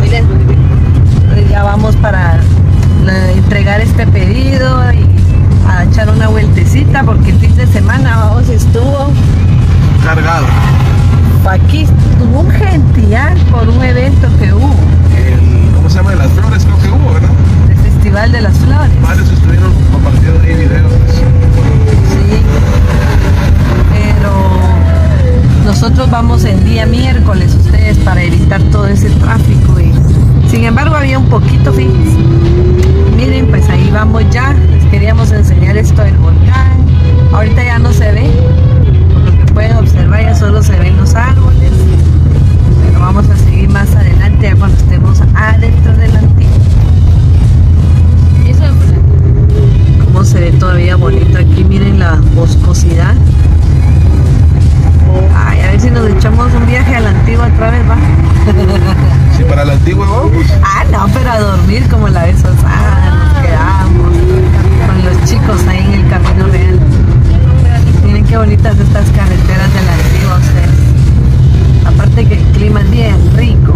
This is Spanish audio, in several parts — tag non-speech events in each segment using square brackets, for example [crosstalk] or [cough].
Miren, ya vamos para entregar este pedido y a echar una vueltecita porque el fin de semana vamos estuvo Cargado. aquí tuvo un gential por un evento que hubo El, ¿Cómo se llama? De las flores creo que hubo, ¿verdad? el Festival de las Flores. Varios estuvieron compartiendo nosotros vamos en día miércoles ustedes para evitar todo ese tráfico y sin embargo había un poquito fíjense. Miren, pues ahí vamos ya. Les queríamos enseñar esto del volcán. Ahorita ya no se ve. [laughs] para la antigua vamos, Ah, no, pero a dormir como la vez pasada, nos quedamos con los chicos ahí en el camino real. Miren qué bonitas estas carreteras de la antigua ustedes. Aparte que el clima es bien rico.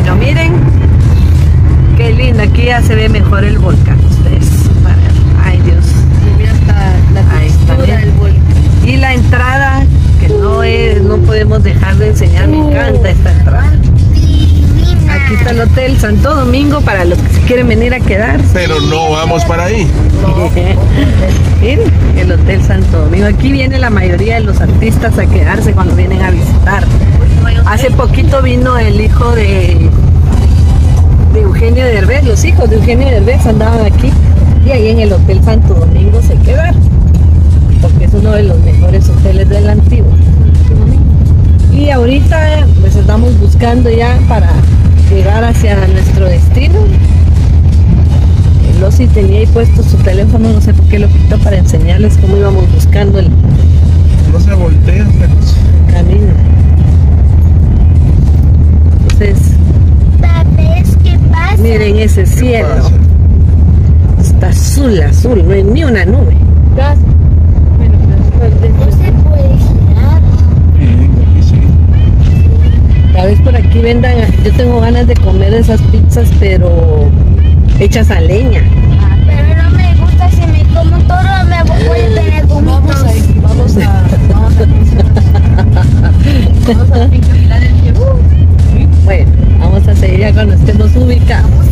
Bueno, miren qué lindo. Aquí ya se ve mejor el volcán. Ustedes. Ver. Ay, Dios. Ahí está. Y la entrada, que no es, no podemos dejar de enseñar. Me encanta esta entrada. Aquí está el Hotel Santo Domingo para los que se quieren venir a quedar. pero no vamos para ahí. [laughs] Miren, el Hotel Santo Domingo. Aquí viene la mayoría de los artistas a quedarse cuando vienen a visitar. Hace poquito vino el hijo de, de Eugenio Derbez, los hijos de Eugenio Derbez andaban aquí y ahí en el Hotel Santo Domingo se quedaron, porque es uno de los mejores hoteles del antiguo. Y ahorita pues estamos buscando ya para llegar hacia nuestro destino. El Osi tenía ahí puesto su teléfono, no sé por qué lo quitó para enseñarles cómo íbamos buscando el No se voltea. pues. camino. Ese ¿Qué cielo. pasa? Está azul, azul, no hay ni una nube. No se puede girar. Sí, aquí sí. Tal vez por aquí vendan, yo tengo ganas de comer esas pizzas, pero hechas a leña. Pero no me gusta si me como todo, me voy a tener. Vamos a, vamos a, [laughs] vamos a. Bueno, vamos a seguir ya cuando estemos ubicados.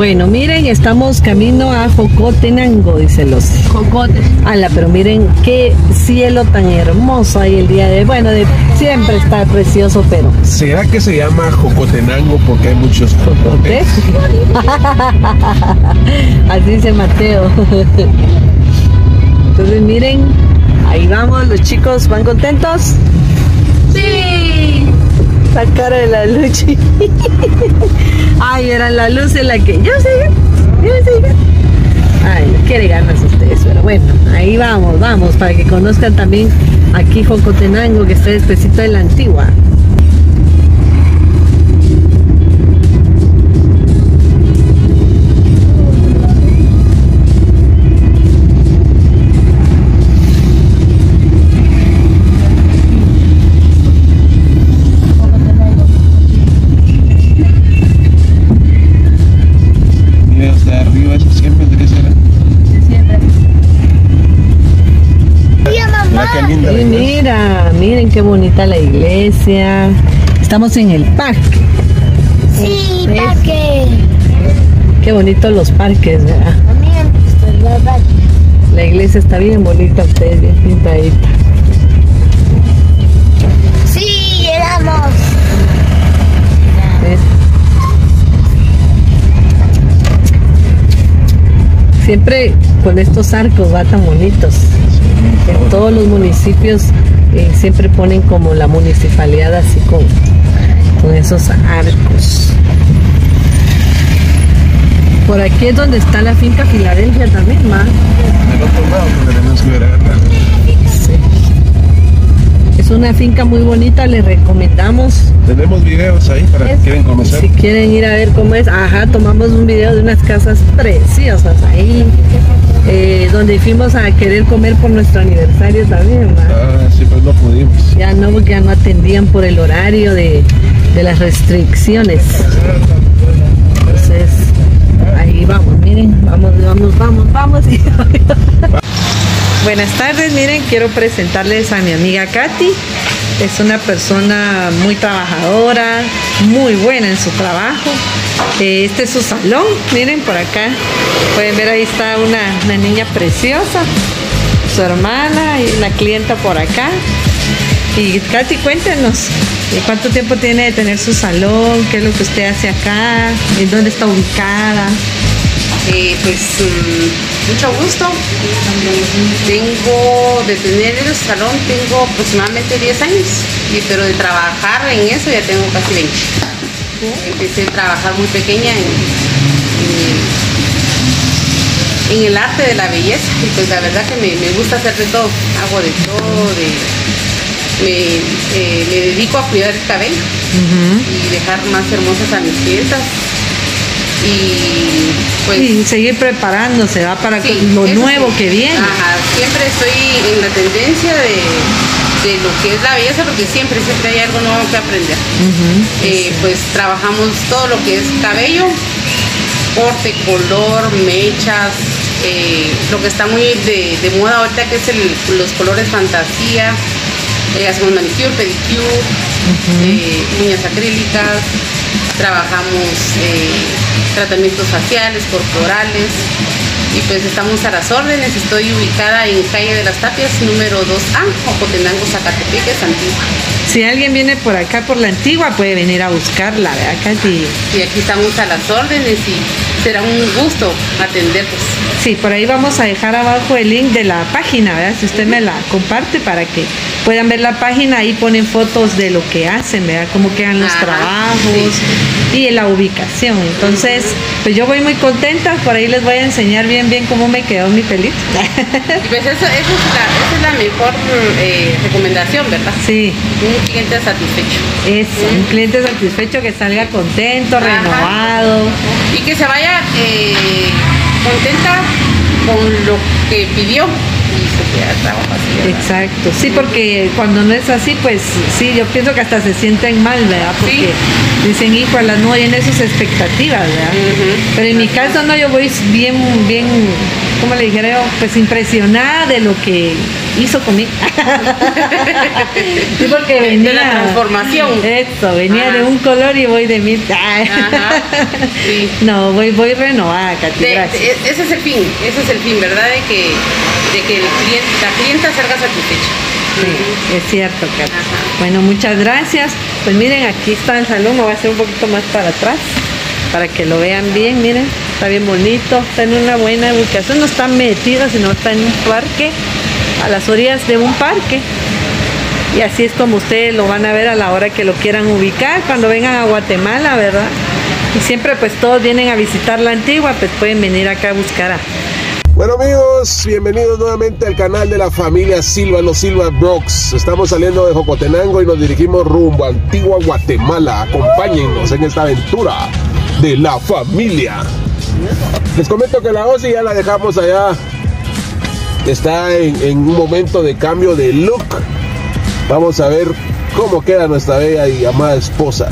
Bueno, miren, estamos camino a Jocotenango, dice los. Jocotes. Ala, pero miren qué cielo tan hermoso hay el día de Bueno, de, siempre está precioso, pero. ¿Será que se llama Jocotenango porque hay muchos ¿Jocote? [laughs] Así dice Mateo. Entonces miren, ahí vamos, los chicos, ¿van contentos? Sí. La cara de la luz. [laughs] Ay, era la luz en la que yo sé, yo sé. Ay, quiere ganas ustedes, pero bueno, ahí vamos, vamos, para que conozcan también aquí Jocotenango, que está despacito de la antigua. Qué bonita la iglesia. Estamos en el parque. Sí, ¿Ves? parque. Qué bonitos los parques, ¿verdad? La iglesia está bien bonita, ustedes bien pintadita. Sí, llegamos. ¿ves? Siempre con estos arcos va tan bonitos. En todos los municipios eh, siempre ponen como la municipalidad así con, con esos arcos. Por aquí es donde está la finca Filadelfia también, ma. Del otro lado que tenemos que ver acá. Sí. Es una finca muy bonita, les recomendamos. Tenemos videos ahí para que quieren conocer. Si quieren ir a ver cómo es, ajá, tomamos un video de unas casas preciosas ahí, eh, donde fuimos a querer comer por nuestro aniversario también, ma. Ah, sí, pues no pudimos. Ya no, porque ya no atendían por el horario de, de las restricciones. Entonces, ahí vamos, miren, vamos, vamos, vamos, vamos. [laughs] Buenas tardes, miren, quiero presentarles a mi amiga Katy. Es una persona muy trabajadora, muy buena en su trabajo. Este es su salón, miren por acá. Pueden ver ahí está una, una niña preciosa, su hermana y la clienta por acá. Y Katy, cuéntenos, ¿y ¿cuánto tiempo tiene de tener su salón? ¿Qué es lo que usted hace acá? ¿En dónde está ubicada? Eh, pues mm, mucho gusto. Tengo de tener el salón tengo aproximadamente 10 años, y, pero de trabajar en eso ya tengo casi 20. Empecé a trabajar muy pequeña en, en el, en el arte de la belleza y pues la verdad que me, me gusta hacer de todo, hago de todo, de, me, eh, me dedico a cuidar el cabello y dejar más hermosas a mis clientas. Y pues y seguir preparándose, ¿va? Para Sí, lo nuevo sí. que viene. Ajá, siempre estoy en la tendencia de, de lo que es la belleza porque siempre, siempre hay algo nuevo que aprender. Eh, pues trabajamos todo lo que es cabello, corte, color, mechas, eh, lo que está muy de, de moda ahorita que es el- los colores fantasía. Eh, hacemos manicure, pedicure, eh, uñas acrílicas, trabajamos tratamientos faciales, corporales y pues estamos a las órdenes. Estoy ubicada en calle de las Tapias, número 2A, Ocotenango, Zacatepeque, Antigua. Si alguien viene por acá, por la antigua, puede venir a buscarla, ¿verdad, Katy? Y aquí estamos a las órdenes y será un gusto atenderlos. Sí, por ahí vamos a dejar abajo el link de la página, ¿verdad? Si usted me la comparte para que puedan ver la página, ahí ponen fotos de lo que hacen, ¿verdad? Cómo quedan los Ajá, trabajos y la ubicación. Entonces, pues yo voy muy contenta, por ahí les voy a enseñar bien, bien cómo me quedó mi pelito. Pues [laughs] eso, eso es, la, esa es la mejor eh, recomendación, ¿verdad? sí, Un cliente satisfecho. eso, un cliente satisfecho que salga contento, Ajá. renovado. Y que se vaya eh, contenta con lo que pidió trabajo así. Exacto, sí, porque cuando no es así, pues sí, yo pienso que hasta se sienten mal, ¿verdad? Porque dicen, híjole, no tienen sus expectativas, ¿verdad? Pero en mi caso, no, yo voy bien, bien, ¿cómo le dijera yo? Pues impresionada de lo que hizo conmigo. [laughs] sí, porque De- de venía. la transformación. Eso, venía Ajá. de un color y voy de mil. [laughs] Ajá, sí. No, voy, voy renovada, Katy, De- gracias. de- ese es el fin, ese es el fin, ¿verdad? De que, de que el cliente, la clienta salga satisfecha. Sí, es cierto. Ajá. Bueno, muchas gracias. Pues miren, aquí está el salón, me voy a hacer un poquito más para atrás para que lo vean bien, miren, está bien bonito, está en una buena ubicación, no está metida, sino está en un parque, a las orillas de un parque. Y así es como ustedes lo van a ver a la hora que lo quieran ubicar, cuando vengan a Guatemala, ¿verdad? Y siempre pues todos vienen a visitar la antigua, pues pueden venir acá a buscar a, Bueno amigos, bienvenidos nuevamente al canal de la familia Silva, los Silva Brooks. Estamos saliendo de Jocotenango y nos dirigimos rumbo a Antigua Guatemala. Acompáñennos en esta aventura de la familia. Les comento que la OSI ya la dejamos allá. Está en, en un momento de cambio de look. Vamos a ver cómo queda nuestra bella y amada esposa.